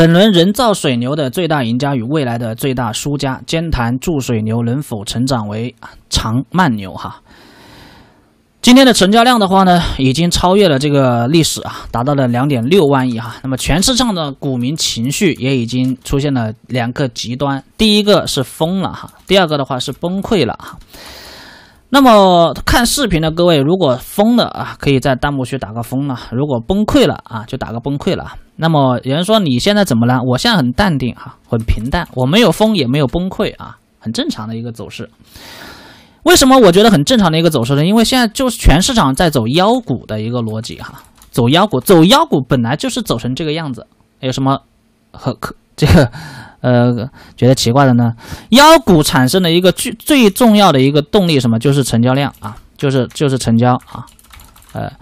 本轮人造水牛的最大赢家与未来的最大输家，兼谈注水牛能否成长为长慢牛哈。今天的成交量的话呢，已经超越了这个历史啊，达到了两点六万亿哈。那么全市场的股民情绪也已经出现了两个极端，第一个是疯了哈，第二个的话是崩溃了哈。那么看视频的各位，如果疯了啊，可以在弹幕区打个疯了；如果崩溃了啊，就打个崩溃了。那么有人说你现在怎么了？我现在很淡定哈，很平淡，我没有疯也没有崩溃啊，很正常的一个走势。为什么我觉得很正常的一个走势呢？因为现在就是全市场在走妖股的一个逻辑哈，走妖股，走妖股本来就是走成这个样子，有什么和可这个呃觉得奇怪的呢？妖股产生的一个最最重要的一个动力什么？就是成交量啊，就是就是成交啊，呃，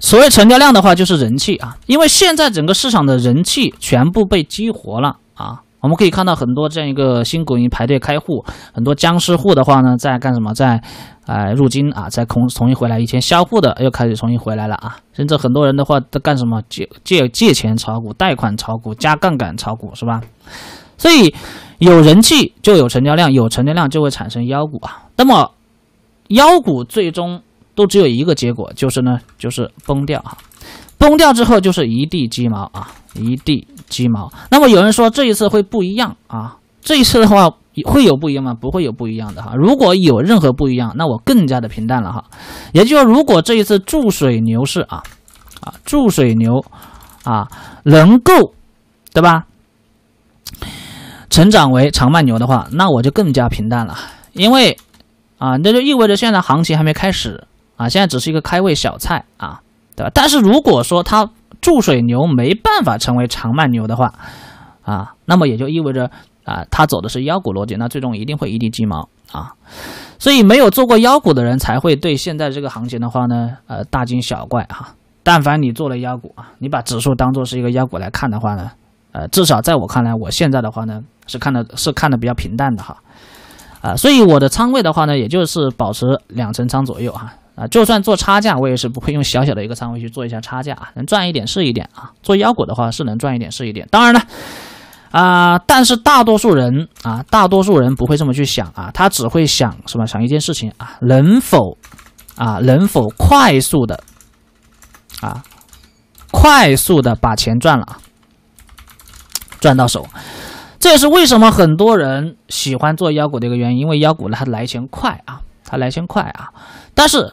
所谓成交量的话就是人气啊，因为现在整个市场的人气全部被激活了啊。我们可以看到很多这样一个新股民排队开户，很多僵尸户的话呢，在干什么？在，呃，入金啊，在空重新回来，以前销户的又开始重新回来了啊。甚至很多人的话在干什么？借借借钱炒股，贷款炒股，加杠杆炒股，是吧？所以有人气就有成交量，有成交量就会产生妖股啊。那么妖股最终都只有一个结果，就是呢，就是崩掉啊。崩掉之后就是一地鸡毛啊，一地鸡毛。那么有人说这一次会不一样啊？这一次的话会有不一样吗？不会有不一样的哈。如果有任何不一样，那我更加的平淡了哈。也就是说，如果这一次注水牛市啊啊注水牛啊能够对吧成长为长慢牛的话，那我就更加平淡了，因为啊那就意味着现在行情还没开始啊，现在只是一个开胃小菜啊。对吧？但是如果说它注水牛没办法成为长慢牛的话，啊，那么也就意味着啊，它走的是妖股逻辑，那最终一定会一地鸡毛啊。所以没有做过妖股的人才会对现在这个行情的话呢，呃，大惊小怪哈。但凡你做了妖股啊，你把指数当做是一个妖股来看的话呢，呃，至少在我看来，我现在的话呢是看的是看的比较平淡的哈，啊，所以我的仓位的话呢，也就是保持两成仓左右哈。啊，就算做差价，我也是不会用小小的一个仓位去做一下差价啊，能赚一点是一点啊。做妖股的话是能赚一点是一点，当然了，啊，但是大多数人啊，大多数人不会这么去想啊，他只会想什么？想一件事情啊，能否啊，能否快速的啊，快速的把钱赚了啊，赚到手。这也是为什么很多人喜欢做妖股的一个原因，因为妖股呢它来钱快啊。它来钱快啊，但是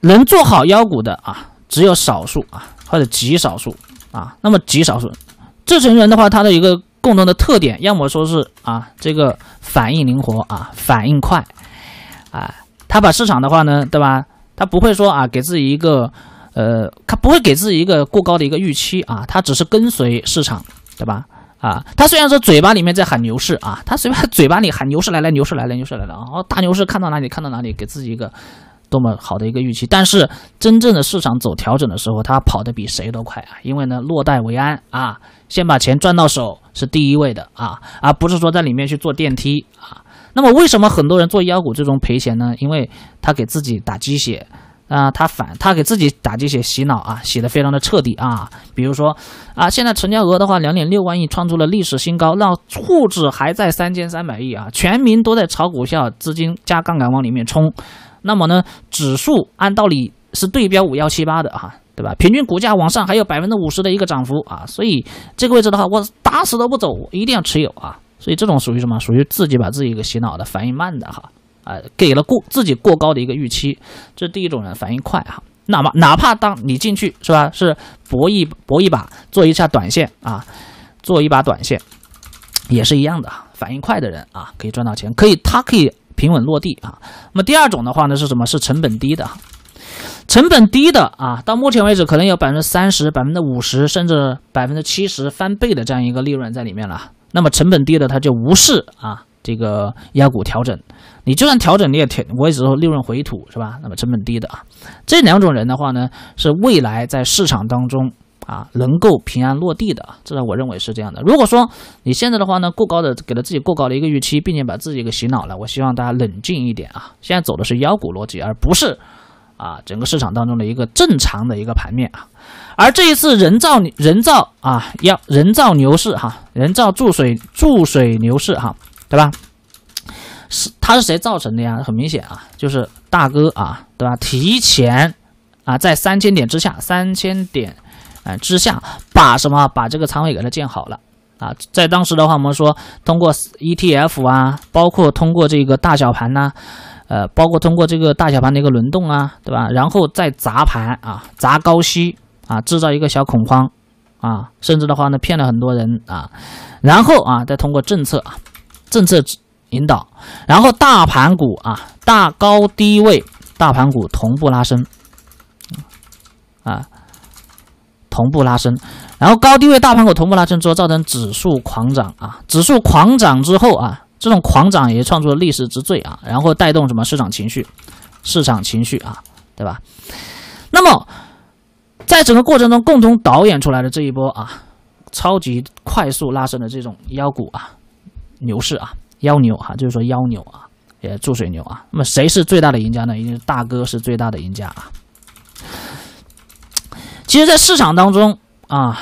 能做好妖股的啊，只有少数啊，或者极少数啊。那么极少数这群人的话，他的一个共同的特点，要么说是啊，这个反应灵活啊，反应快啊。他把市场的话呢，对吧？他不会说啊，给自己一个呃，他不会给自己一个过高的一个预期啊，他只是跟随市场，对吧？啊，他虽然说嘴巴里面在喊牛市啊，他随便嘴巴里喊牛市来了，牛市来了，牛市来了啊，大牛市看到哪里看到哪里，给自己一个多么好的一个预期。但是真正的市场走调整的时候，他跑得比谁都快啊，因为呢，落袋为安啊，先把钱赚到手是第一位的啊，而不是说在里面去坐电梯啊。那么为什么很多人做妖股最终赔钱呢？因为他给自己打鸡血。啊，他反他给自己打鸡血洗脑啊，洗的非常的彻底啊。比如说啊，现在成交额的话，两点六万亿创出了历史新高，那沪指还在三千三百亿啊，全民都在炒股票，资金加杠杆往里面冲。那么呢，指数按道理是对标五幺七八的哈，对吧？平均股价往上还有百分之五十的一个涨幅啊，所以这个位置的话，我打死都不走，一定要持有啊。所以这种属于什么？属于自己把自己给洗脑的，反应慢的哈。啊，给了过自己过高的一个预期，这第一种人，反应快哈。那么哪怕当你进去是吧，是搏一搏一把，做一下短线啊，做一把短线，也是一样的，反应快的人啊，可以赚到钱，可以他可以平稳落地啊。那么第二种的话呢，是什么？是成本低的，成本低的啊，到目前为止可能有百分之三十、百分之五十，甚至百分之七十翻倍的这样一个利润在里面了。那么成本低的，他就无视啊。这个压股调整，你就算调整你也调，我也只是利润回吐是吧？那么成本低的啊，这两种人的话呢，是未来在市场当中啊能够平安落地的，这我认为是这样的。如果说你现在的话呢，过高的给了自己过高的一个预期，并且把自己给洗脑了，我希望大家冷静一点啊。现在走的是妖股逻辑，而不是啊整个市场当中的一个正常的一个盘面啊。而这一次人造人造啊，要人造牛市哈，人造注水注水牛市哈，对吧？是它是谁造成的呀？很明显啊，就是大哥啊，对吧？提前啊，在三千点之下，三千点啊之下，把什么把这个仓位给它建好了啊。在当时的话，我们说通过 ETF 啊，包括通过这个大小盘呐。呃，包括通过这个大小盘的一个轮动啊，对吧？然后再砸盘啊，砸高息啊，制造一个小恐慌啊，甚至的话呢，骗了很多人啊，然后啊，再通过政策啊，政策引导，然后大盘股啊，大高低位大盘股同步拉升啊，同步拉升，然后高低位大盘股同步拉升之后，造成指数狂涨啊，指数狂涨之后啊。这种狂涨也创出了历史之最啊，然后带动什么市场情绪，市场情绪啊，对吧？那么在整个过程中，共同导演出来的这一波啊，超级快速拉升的这种妖股啊，牛市啊，妖牛哈，就是说妖牛啊，也注水牛啊。那么谁是最大的赢家呢？一定是大哥是最大的赢家啊。其实，在市场当中啊。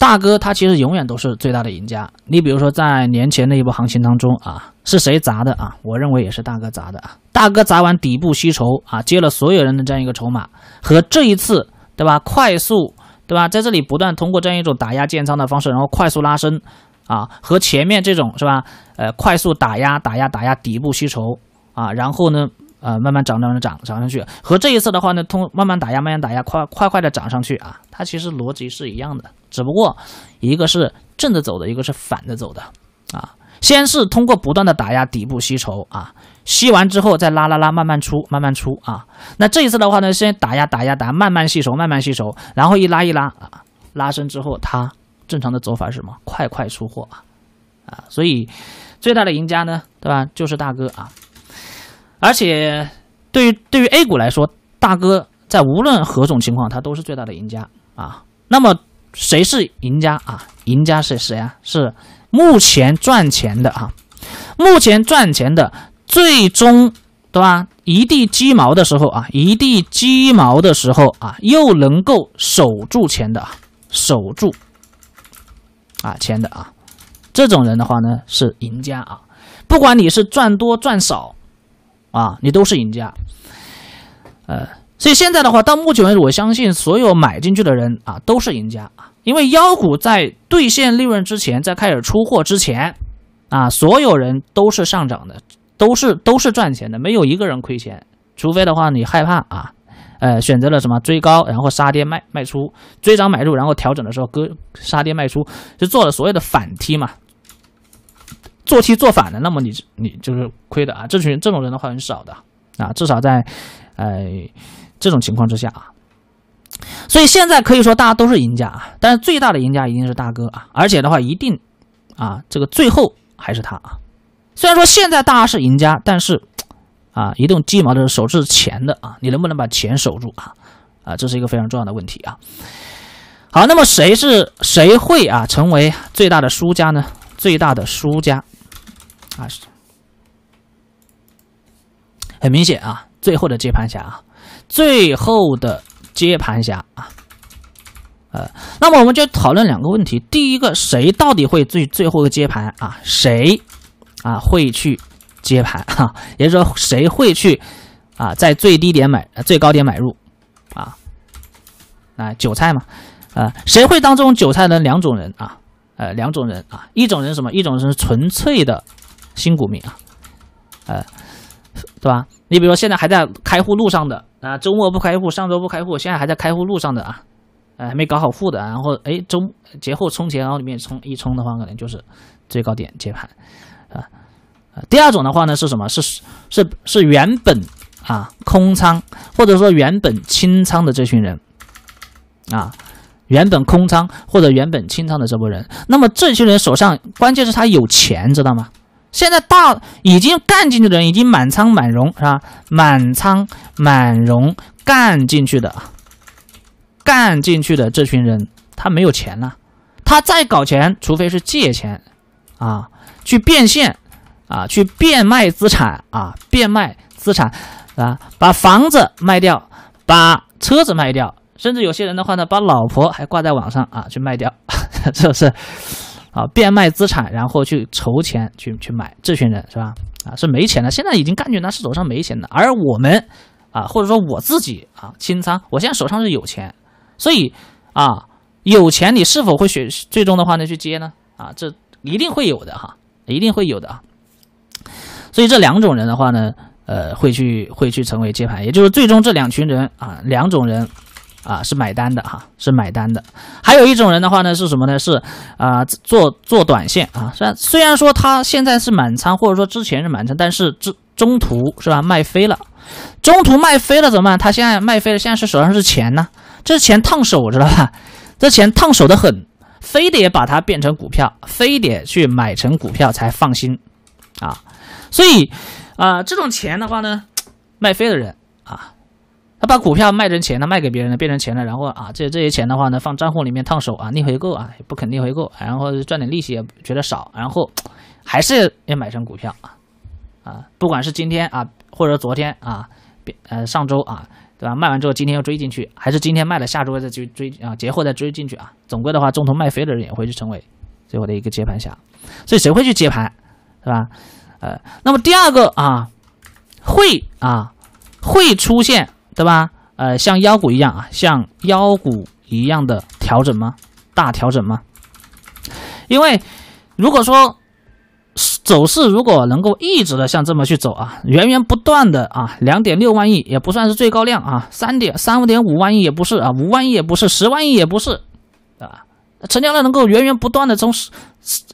大哥，他其实永远都是最大的赢家。你比如说，在年前那一波行情当中啊，是谁砸的啊？我认为也是大哥砸的啊。大哥砸完底部吸筹啊，接了所有人的这样一个筹码，和这一次对吧，快速对吧，在这里不断通过这样一种打压建仓的方式，然后快速拉升啊，和前面这种是吧，呃，快速打压打压打压底部吸筹啊，然后呢？呃，慢慢涨，慢慢涨，涨上去，和这一次的话呢，通慢慢打压，慢慢打压，快快快的涨上去啊，它其实逻辑是一样的，只不过一个是正着走的，一个是反着走的啊。先是通过不断的打压底部吸筹啊，吸完之后再拉拉拉，慢慢出，慢慢出啊。那这一次的话呢，先打压打压打压，慢慢吸筹，慢慢吸筹，然后一拉一拉啊，拉升之后，它正常的走法是什么？快快出货啊啊！所以最大的赢家呢，对吧？就是大哥啊。而且，对于对于 A 股来说，大哥在无论何种情况，他都是最大的赢家啊。那么谁是赢家啊？赢家是谁啊？是目前赚钱的啊，目前赚钱的，最终对吧？一地鸡毛的时候啊，一地鸡毛的时候啊，又能够守住钱的，守住啊签的啊，这种人的话呢是赢家啊。不管你是赚多赚少。啊，你都是赢家，呃，所以现在的话，到目前为止，我相信所有买进去的人啊，都是赢家啊，因为妖股在兑现利润之前，在开始出货之前，啊，所有人都是上涨的，都是都是赚钱的，没有一个人亏钱，除非的话你害怕啊，呃，选择了什么追高，然后杀跌卖卖出，追涨买入，然后调整的时候割杀跌卖出，就做了所谓的反踢嘛。做题做反了，那么你你就是亏的啊！这群这种人的话很少的啊，至少在，呃，这种情况之下啊，所以现在可以说大家都是赢家啊，但是最大的赢家一定是大哥啊，而且的话一定啊，这个最后还是他啊。虽然说现在大家是赢家，但是啊，一动鸡毛的手是钱的啊，你能不能把钱守住啊？啊，这是一个非常重要的问题啊。好，那么谁是谁会啊成为最大的输家呢？最大的输家。啊，很明显啊，最后的接盘侠啊，最后的接盘侠啊，呃，那么我们就讨论两个问题：第一个，谁到底会最最后的接盘啊？谁啊会去接盘哈？也就是说，谁会去啊在最低点买，最高点买入啊？啊，韭菜嘛，啊，谁会当这种韭菜呢两种人啊？呃，两种人啊，一种人什么？一种人是纯粹的。新股民啊，呃，对吧？你比如说现在还在开户路上的啊，周末不开户，上周不开户，现在还在开户路上的啊，呃，还没搞好户的，然后哎，周节后充钱，然后里面充一充的话，可能就是最高点接盘啊。第二种的话呢是什么？是是是原本啊空仓或者说原本清仓的这群人啊，原本空仓或者原本清仓的这波人，那么这群人手上关键是他有钱，知道吗？现在大已经干进去的人已经满仓满融是吧？满仓满融干进去的，干进去的这群人他没有钱了，他再搞钱，除非是借钱啊，去变现啊，去变卖资产啊，变卖资产啊，把房子卖掉，把车子卖掉，甚至有些人的话呢，把老婆还挂在网上啊，去卖掉，这 是啊变卖资产，然后去筹钱去去买，这群人是吧？啊，是没钱的，现在已经感觉那是手上没钱的，而我们啊，或者说我自己啊清仓，我现在手上是有钱，所以啊有钱你是否会选最终的话呢去接呢？啊，这一定会有的哈，一定会有的啊。所以这两种人的话呢，呃，会去会去成为接盘，也就是最终这两群人啊，两种人啊是买单的哈，是买单的。还有一种人的话呢，是什么呢？是啊，做做短线啊。虽然虽然说他现在是满仓，或者说之前是满仓，但是中中途是吧卖飞了，中途卖飞了怎么办？他现在卖飞了，现在是手上是钱呢，这钱烫手知道吧？这钱烫手的很，非得把它变成股票，非得去买成股票才放心啊。所以，啊，这种钱的话呢，卖飞的人啊，他把股票卖成钱了，卖给别人了，变成钱了，然后啊，这这些钱的话呢，放账户里面烫手啊，逆回购啊，也不肯逆回购，然后赚点利息也觉得少，然后 还是要买成股票啊，啊，不管是今天啊，或者昨天啊，呃，上周啊，对吧？卖完之后今天又追进去，还是今天卖了，下周再追追啊，节后再追进去啊，总归的话，中途卖飞的人也会去成为最后的一个接盘侠，所以谁会去接盘，是吧？呃，那么第二个啊，会啊会出现对吧？呃，像妖股一样啊，像妖股一样的调整吗？大调整吗？因为如果说走势如果能够一直的像这么去走啊，源源不断的啊，两点六万亿也不算是最高量啊，三点三五点五万亿也不是啊，五万亿也不是，十万亿也不是啊，成交量能够源源不断的从十。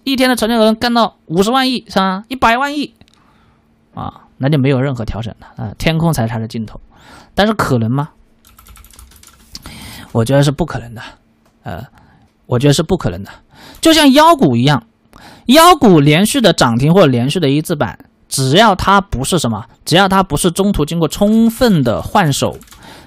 一天的成交额干到五十万亿是吧？一百万亿啊，那就没有任何调整了啊，天空才是它的尽头。但是可能吗？我觉得是不可能的，呃，我觉得是不可能的。就像妖股一样，妖股连续的涨停或者连续的一字板，只要它不是什么，只要它不是中途经过充分的换手。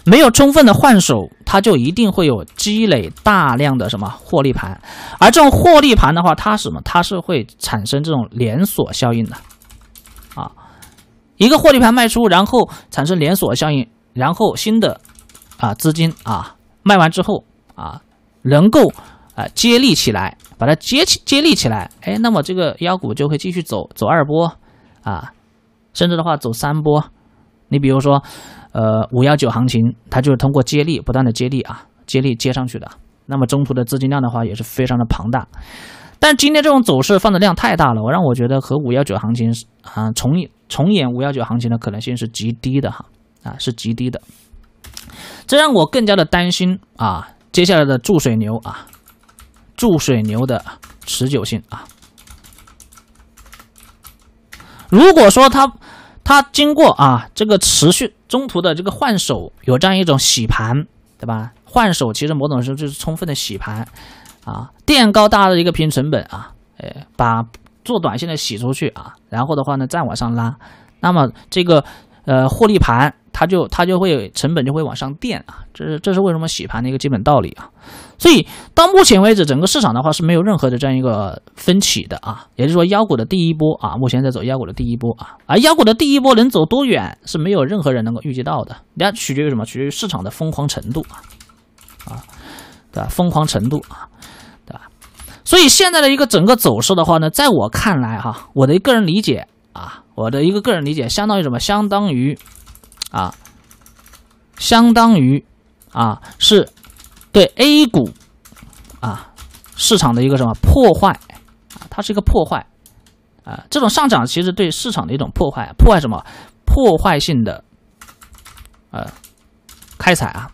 没有充分的换手，它就一定会有积累大量的什么获利盘，而这种获利盘的话，它什么？它是会产生这种连锁效应的，啊，一个获利盘卖出，然后产生连锁效应，然后新的啊资金啊卖完之后啊，能够啊接力起来，把它接起接力起来，哎，那么这个妖股就会继续走走二波啊，甚至的话走三波，你比如说。呃，五幺九行情，它就是通过接力，不断的接力啊，接力接上去的。那么中途的资金量的话，也是非常的庞大。但今天这种走势放的量太大了，我让我觉得和五幺九行情啊重演重演五幺九行情的可能性是极低的哈啊是极低的。这让我更加的担心啊，接下来的注水牛啊，注水牛的持久性啊。如果说它。它经过啊这个持续中途的这个换手，有这样一种洗盘，对吧？换手其实某种时候就是充分的洗盘，啊，垫高大家的一个平成本啊，哎，把做短线的洗出去啊，然后的话呢再往上拉，那么这个呃获利盘。它就它就会成本就会往上垫啊，这是这是为什么洗盘的一个基本道理啊。所以到目前为止，整个市场的话是没有任何的这样一个分歧的啊。也就是说，妖股的第一波啊，目前在走妖股的第一波啊，而妖股的第一波能走多远，是没有任何人能够预计到的。人家取决于什么？取决于市场的疯狂程度啊啊，对吧？疯狂程度啊，对吧？所以现在的一个整个走势的话呢，在我看来哈，我的一个人理解啊，我的一个个人理解，相当于什么？相当于。啊，相当于啊，是对 A 股啊市场的一个什么破坏啊？它是一个破坏啊！这种上涨其实对市场的一种破坏，破坏什么？破坏性的呃开采啊，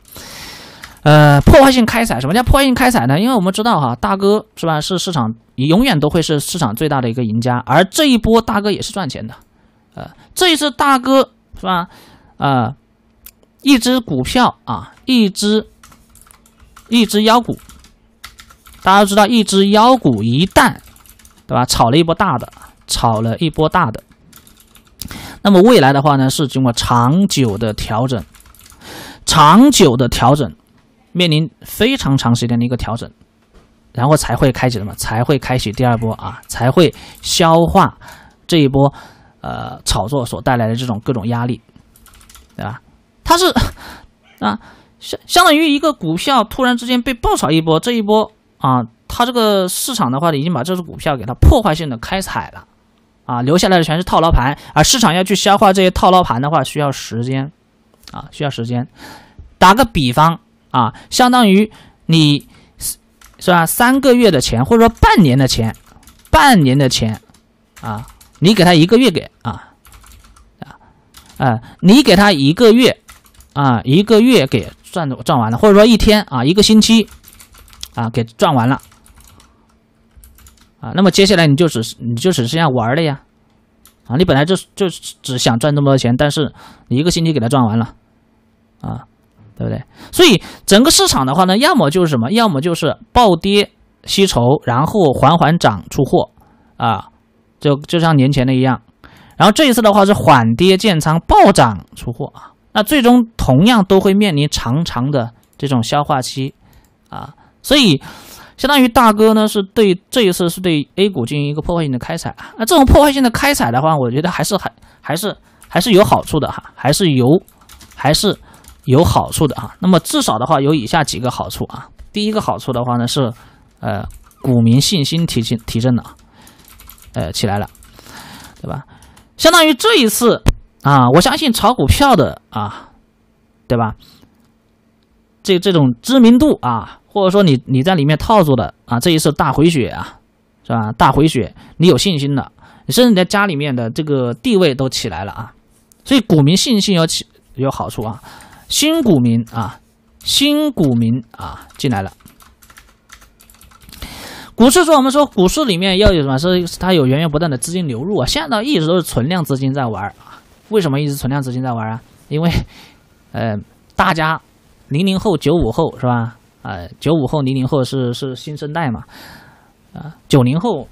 呃，破坏性开采。什么叫破坏性开采呢？因为我们知道哈，大哥是吧？是市场永远都会是市场最大的一个赢家，而这一波大哥也是赚钱的，呃，这一次大哥是吧？啊，一只股票啊，一只一只妖股，大家都知道，一只妖股一旦对吧，炒了一波大的，炒了一波大的，那么未来的话呢，是经过长久的调整，长久的调整，面临非常长时间的一个调整，然后才会开启什么？才会开启第二波啊，才会消化这一波呃炒作所带来的这种各种压力。对吧？它是 啊，相相当于一个股票突然之间被爆炒一波，这一波啊，它这个市场的话已经把这只股票给它破坏性的开采了，啊，留下来的全是套牢盘，而市场要去消化这些套牢盘的话需要时间，啊，需要时间。打个比方啊，相当于你是吧，三个月的钱或者说半年的钱，半年的钱啊，你给他一个月给啊啊，你给他一个月啊，一个月给。赚赚完了，或者说一天啊，一个星期啊，给赚完了啊，那么接下来你就只你就只剩下玩了呀啊，你本来就就只想赚这么多钱，但是你一个星期给他赚完了啊，对不对？所以整个市场的话呢，要么就是什么，要么就是暴跌吸筹，然后缓缓涨出货啊，就就像年前的一样，然后这一次的话是缓跌建仓，暴涨出货啊。那最终同样都会面临长长的这种消化期，啊，所以相当于大哥呢是对这一次是对 A 股进行一个破坏性的开采啊。那这种破坏性的开采的话，我觉得还是还还是还是有好处的哈，还是有还是有好处的哈。那么至少的话有以下几个好处啊。第一个好处的话呢是，呃，股民信心提提提振了，呃，起来了，对吧？相当于这一次。啊，我相信炒股票的啊，对吧？这这种知名度啊，或者说你你在里面套住的啊，这一次大回血啊，是吧？大回血，你有信心了，你甚至在家里面的这个地位都起来了啊。所以股民信心有起有好处啊，新股民啊，新股民啊进来了。股市说我们说股市里面要有什么？是它有源源不断的资金流入啊，现在一直都是存量资金在玩啊。为什么一直存量资金在玩啊？因为，呃，大家零零后、九五后是吧？呃，九五后、零零后是是新生代嘛？啊，九零后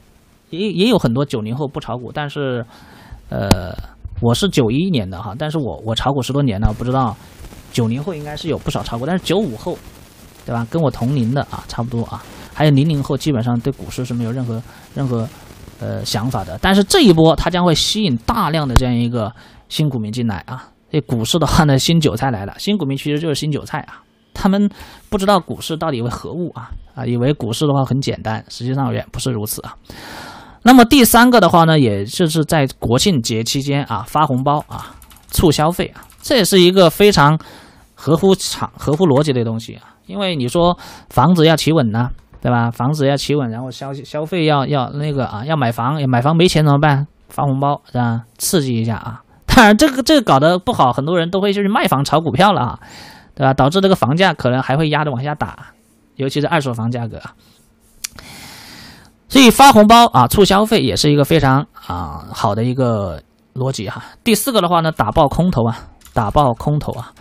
也也有很多九零后不炒股，但是，呃，我是九一年的哈，但是我我炒股十多年了，不知道九零后应该是有不少炒股，但是九五后，对吧？跟我同龄的啊，差不多啊，还有零零后，基本上对股市是没有任何任何呃想法的。但是这一波它将会吸引大量的这样一个。新股民进来啊，这股市的话呢，新韭菜来了。新股民其实就是新韭菜啊，他们不知道股市到底为何物啊啊，以为股市的话很简单，实际上远不是如此啊。那么第三个的话呢，也就是在国庆节期间啊，发红包啊，促消费啊，这也是一个非常合乎常、合乎逻辑的东西啊。因为你说房子要企稳呢，对吧？房子要企稳，然后消消费要要那个啊，要买房，买房没钱怎么办？发红包是吧？刺激一下啊。当然，这个这个搞得不好，很多人都会去卖房炒股票了啊，对吧？导致这个房价可能还会压着往下打，尤其是二手房价格。所以发红包啊，促消费也是一个非常啊好的一个逻辑哈。第四个的话呢，打爆空头啊，打爆空头啊，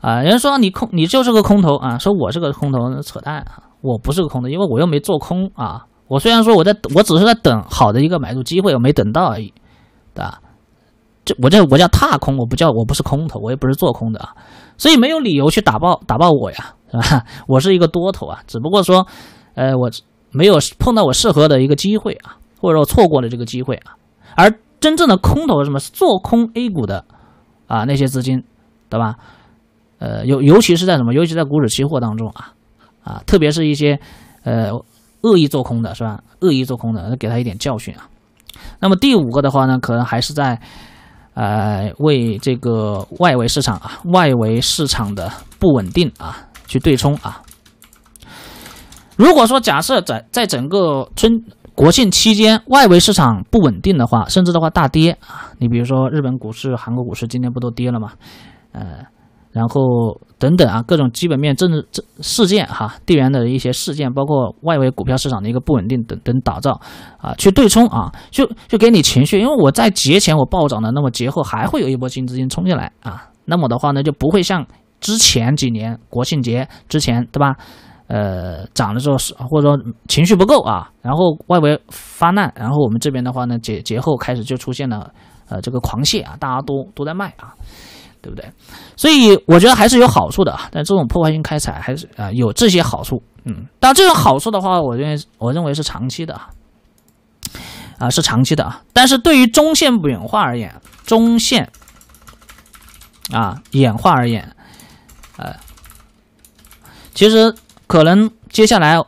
啊，人家说你空你就是个空头啊，说我是个空头，扯淡啊，我不是个空头，因为我又没做空啊。我虽然说我在我只是在等好的一个买入机会，我没等到而已，对吧？这我这我叫踏空，我不叫我不是空头，我也不是做空的啊，所以没有理由去打爆打爆我呀，是吧？我是一个多头啊，只不过说，呃，我没有碰到我适合的一个机会啊，或者说错过了这个机会啊。而真正的空头是什么？是做空 A 股的啊那些资金，对吧？呃，尤尤其是在什么？尤其在股指期货当中啊啊，特别是一些呃恶意做空的，是吧？恶意做空的，给他一点教训啊。那么第五个的话呢，可能还是在。呃，为这个外围市场啊，外围市场的不稳定啊，去对冲啊。如果说假设在在整个春国庆期间，外围市场不稳定的话，甚至的话大跌啊，你比如说日本股市、韩国股市今天不都跌了吗？呃。然后等等啊，各种基本面政治事件哈，地缘的一些事件，包括外围股票市场的一个不稳定等等打造啊，去对冲啊，就就给你情绪，因为我在节前我暴涨的，那么节后还会有一波新资金冲进来啊，那么的话呢，就不会像之前几年国庆节之前对吧？呃，涨的时候是或者说情绪不够啊，然后外围发难，然后我们这边的话呢，节节后开始就出现了呃这个狂泻啊，大家都都在卖啊。对不对？所以我觉得还是有好处的啊，但这种破坏性开采还是啊有这些好处，嗯，但这种好处的话，我认为我认为是长期的啊，啊是长期的啊，但是对于中线演化而言，中线啊演化而言，呃，其实可能接下来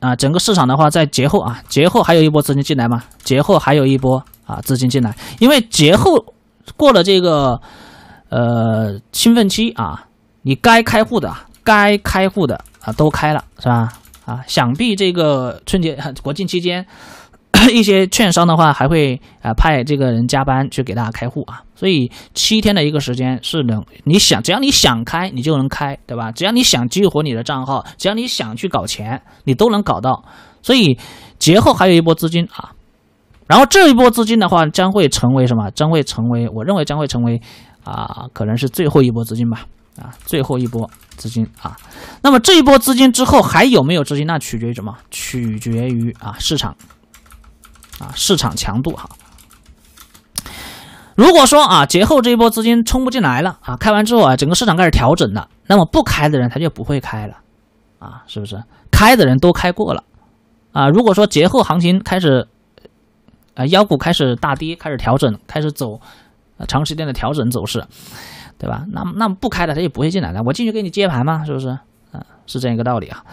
啊，整个市场的话，在节后啊，节后还有一波资金进来嘛，节后还有一波啊资金进来，因为节后过了这个呃兴奋期啊，你该开户的、该开户的啊都开了，是吧？啊，想必这个春节国庆期间。一些券商的话还会啊派这个人加班去给大家开户啊，所以七天的一个时间是能你想只要你想开你就能开，对吧？只要你想激活你的账号，只要你想去搞钱，你都能搞到。所以节后还有一波资金啊，然后这一波资金的话将会成为什么？将会成为我认为将会成为啊可能是最后一波资金吧啊最后一波资金啊。那么这一波资金之后还有没有资金？那取决于什么？取决于啊市场。啊，市场强度哈。如果说啊，节后这一波资金冲不进来了啊，开完之后啊，整个市场开始调整了，那么不开的人他就不会开了啊，是不是？开的人都开过了啊。如果说节后行情开始，啊，妖股开始大跌，开始调整，开始走长时间的调整走势，对吧？那那么不开的他也不会进来了，我进去给你接盘嘛，是不是？啊，是这样一个道理啊。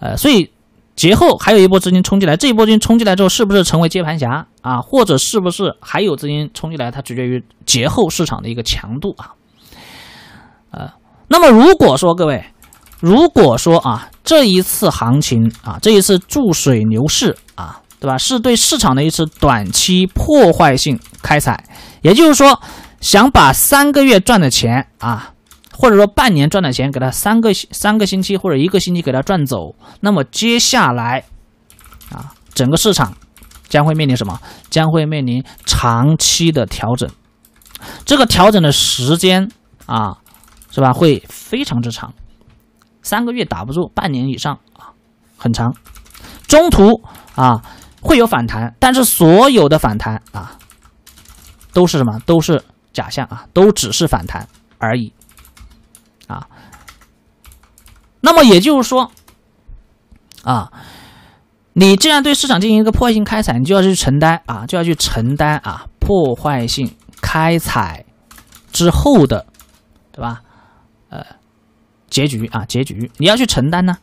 呃，所以。节后还有一波资金冲进来，这一波资金冲进来之后，是不是成为接盘侠啊？或者是不是还有资金冲进来？它取决于节后市场的一个强度啊。呃，那么如果说各位，如果说啊，这一次行情啊，这一次注水牛市啊，对吧？是对市场的一次短期破坏性开采，也就是说，想把三个月赚的钱啊。或者说半年赚的钱，给他三个三个星期或者一个星期给他赚走，那么接下来啊，整个市场将会面临什么？将会面临长期的调整。这个调整的时间啊，是吧？会非常之长，三个月打不住，半年以上啊，很长。中途啊会有反弹，但是所有的反弹啊都是什么？都是假象啊，都只是反弹而已。啊，那么也就是说，啊，你既然对市场进行一个破坏性开采，你就要去承担啊，就要去承担啊破坏性开采之后的，对吧？呃，结局啊，结局你要去承担呢，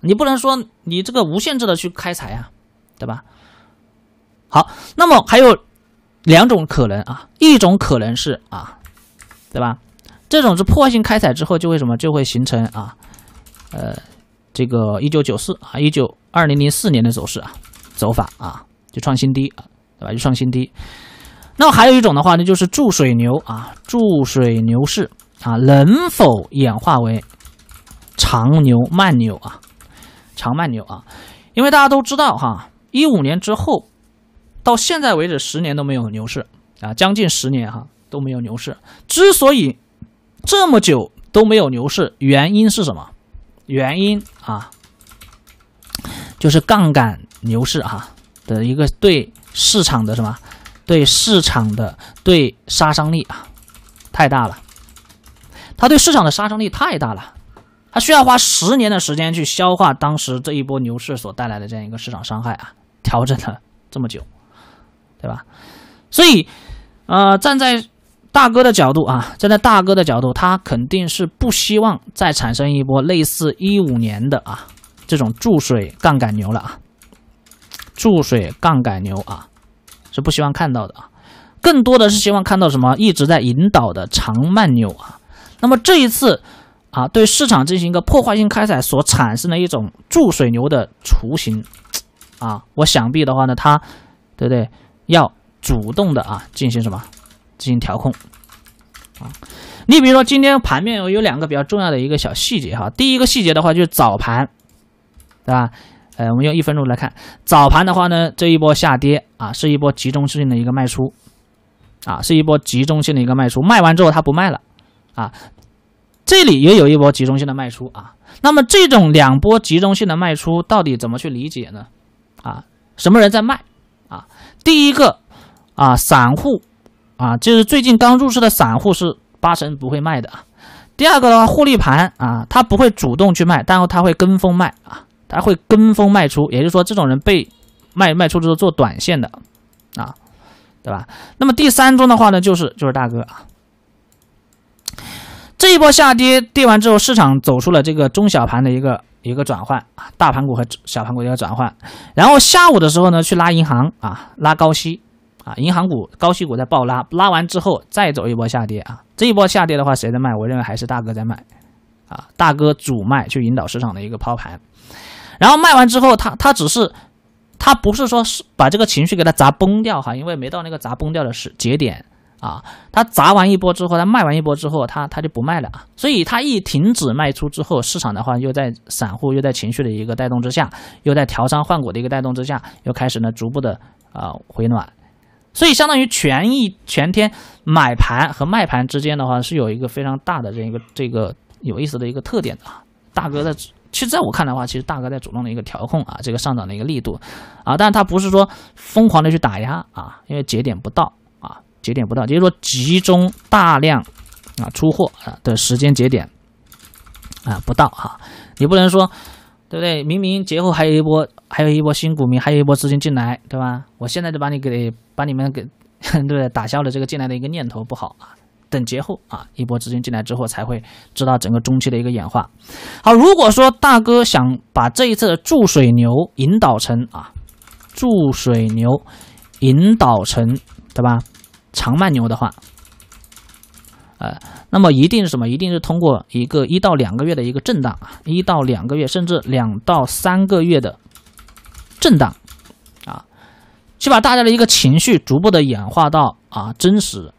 你不能说你这个无限制的去开采啊，对吧？好，那么还有两种可能啊，一种可能是啊，对吧？这种是破坏性开采之后，就会什么？就会形成啊，呃，这个一九九四啊，一九二零零四年的走势啊，走法啊，就创新低啊，对吧？就创新低。那么还有一种的话呢，就是注水牛啊，注水牛市啊，能否演化为长牛慢牛啊？长慢牛啊？因为大家都知道哈，一五年之后到现在为止，十年都没有牛市啊，将近十年哈都没有牛市。之所以这么久都没有牛市，原因是什么？原因啊，就是杠杆牛市哈的一个对市场的什么？对市场的对杀伤力啊太大了，它对市场的杀伤力太大了，它需要花十年的时间去消化当时这一波牛市所带来的这样一个市场伤害啊，调整了这么久，对吧？所以，呃，站在大哥的角度啊，站在大哥的角度，他肯定是不希望再产生一波类似一五年的啊这种注水杠杆牛了啊，注水杠杆牛啊是不希望看到的啊，更多的是希望看到什么一直在引导的长慢牛啊。那么这一次啊，对市场进行一个破坏性开采所产生的一种注水牛的雏形啊，我想必的话呢，他对不对？要主动的啊进行什么？进行调控啊，你比如说今天盘面有有两个比较重要的一个小细节哈，第一个细节的话就是早盘，对吧？呃，我们用一分钟来看早盘的话呢，这一波下跌啊，是一波集中性的一个卖出啊，是一波集中性的一个卖出，卖完之后它不卖了啊，这里也有一波集中性的卖出啊，那么这种两波集中性的卖出到底怎么去理解呢？什么人在卖啊？第一个啊，散户。啊，就是最近刚入市的散户是八成不会卖的。第二个的话，获利盘啊，他不会主动去卖，但是他会跟风卖啊，他会跟风卖出，也就是说，这种人被卖卖出之后做短线的啊，对吧？那么第三种的话呢，就是就是大哥啊，这一波下跌跌完之后，市场走出了这个中小盘的一个一个转换啊，大盘股和小盘股的一个转换。然后下午的时候呢，去拉银行啊，拉高息啊，银行股、高息股在暴拉，拉完之后再走一波下跌啊。这一波下跌的话，谁在卖？我认为还是大哥在卖啊，大哥主卖去引导市场的一个抛盘。然后卖完之后，他他只是，他不是说是把这个情绪给它砸崩掉哈，因为没到那个砸崩掉的时节点啊。他砸完一波之后，他卖完一波之后，他他就不卖了啊。所以他一停止卖出之后，市场的话又在散户又在情绪的一个带动之下，又在调仓换股的一个带动之下，又开始呢逐步的啊回暖。所以相当于全一全天买盘和卖盘之间的话是有一个非常大的这一个这个有意思的一个特点的啊。大哥在。其实，在我看来的话，其实大哥在主动的一个调控啊，这个上涨的一个力度啊，但是他不是说疯狂的去打压啊，因为节点不到，节点不到，也就是说集中大量啊出货啊的时间节点啊不到哈，你不能说对不对？明明节后还有一波，还有一波新股民，还有一波资金进来，对吧？我现在就把你给把你们给 对不对？打消了这个进来的一个念头，不好啊。等节后啊，一波资金进来之后，才会知道整个中期的一个演化。好，如果说大哥想把这一次的注水牛引导成啊，注水牛引导成对吧，长慢牛的话，呃，那么一定是什么？一定是通过一个一到两个月的一个震荡啊，一到两个月，甚至两到三个月的震荡啊，去把大家的一个情绪逐步的演化到啊真实。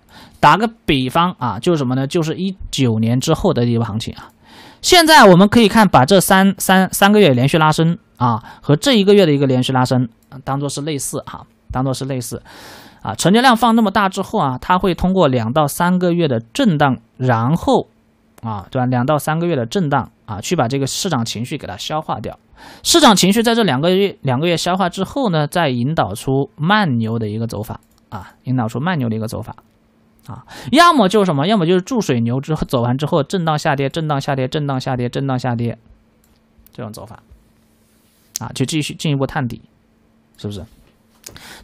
打个比方啊，就是什么呢？就是一九年之后的一波行情啊。现在我们可以看，把这三三三个月连续拉升啊，和这一个月的一个连续拉升，当做是类似哈，当做是类似啊。成交量放那么大之后啊，它会通过两到三个月的震荡，然后啊，对吧？两到三个月的震荡啊，去把这个市场情绪给它消化掉。市场情绪在这两个月两个月消化之后呢，再引导出慢牛的一个走法啊，引导出慢牛的一个走法。啊，要么就是什么，要么就是注水牛之后走完之后震荡下跌，震荡下跌，震荡下跌，震荡下跌，这种走法，啊，就继续进一步探底，是不是？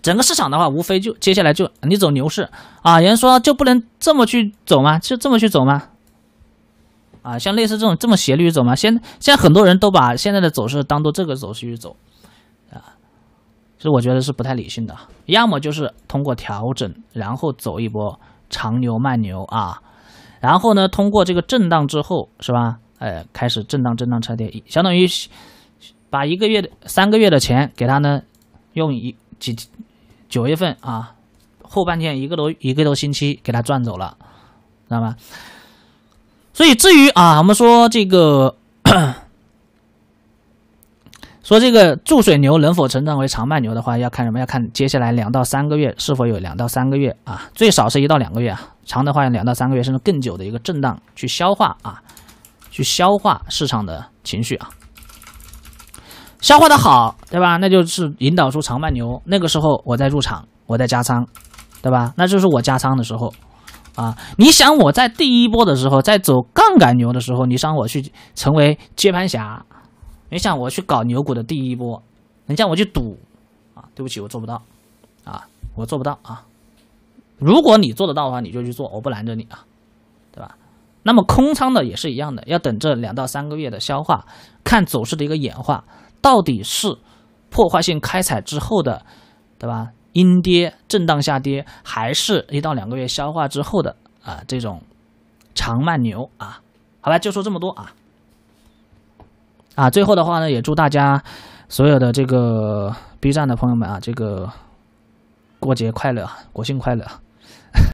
整个市场的话，无非就接下来就你走牛市啊，有人说就不能这么去走吗？就这么去走吗？啊，像类似这种这么斜率走吗？现现在很多人都把现在的走势当做这个走势去走，啊，其实我觉得是不太理性的，要么就是通过调整，然后走一波。长牛慢牛啊，然后呢，通过这个震荡之后，是吧？呃，开始震荡震荡拆跌，相当于把一个月的三个月的钱给他呢，用一几九月份啊，后半天一个多一个多星期给他赚走了，知道吗？所以至于啊，我们说这个。说这个注水牛能否成长为长慢牛的话，要看什么？要看接下来两到三个月是否有两到三个月啊，最少是一到两个月啊，长的话两到三个月甚至更久的一个震荡去消化啊，去消化市场的情绪啊，消化的好，对吧？那就是引导出长慢牛，那个时候我在入场，我在加仓，对吧？那就是我加仓的时候啊。你想我在第一波的时候，在走杠杆牛的时候，你想我去成为接盘侠？你想我去搞牛股的第一波，你叫我去赌啊？对不起，我做不到啊，我做不到啊。如果你做得到的话，你就去做，我不拦着你啊，对吧？那么空仓的也是一样的，要等这两到三个月的消化，看走势的一个演化，到底是破坏性开采之后的，对吧？阴跌震荡下跌，还是一到两个月消化之后的啊这种长慢牛啊？好了，就说这么多啊。啊，最后的话呢，也祝大家所有的这个 B 站的朋友们啊，这个过节快乐，国庆快乐。